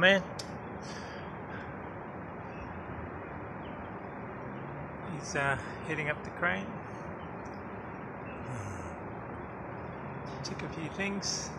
man. He's uh, heading up the crane. Check a few things.